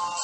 Hi,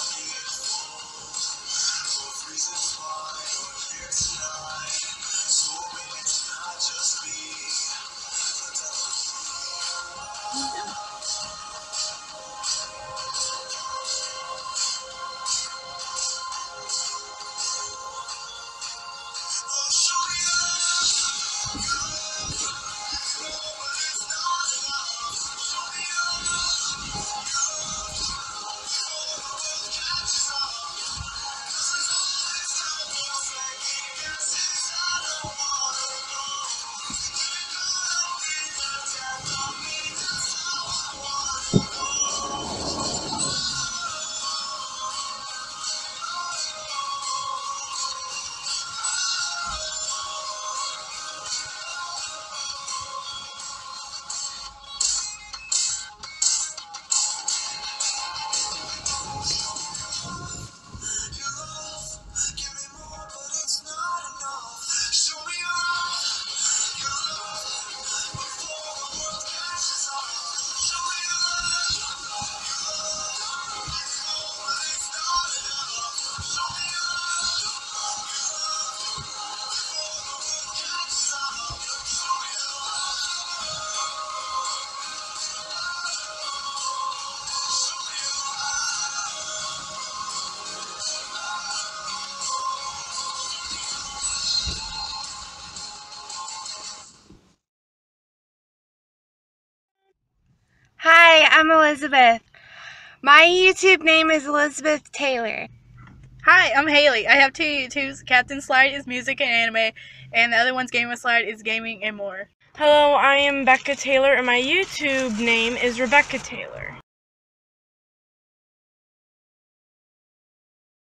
I'm Elizabeth. My YouTube name is Elizabeth Taylor. Hi, I'm Haley. I have two YouTubes. Captain Slide is music and anime, and the other one's Game with Slide is gaming and more. Hello, I am Becca Taylor, and my YouTube name is Rebecca Taylor.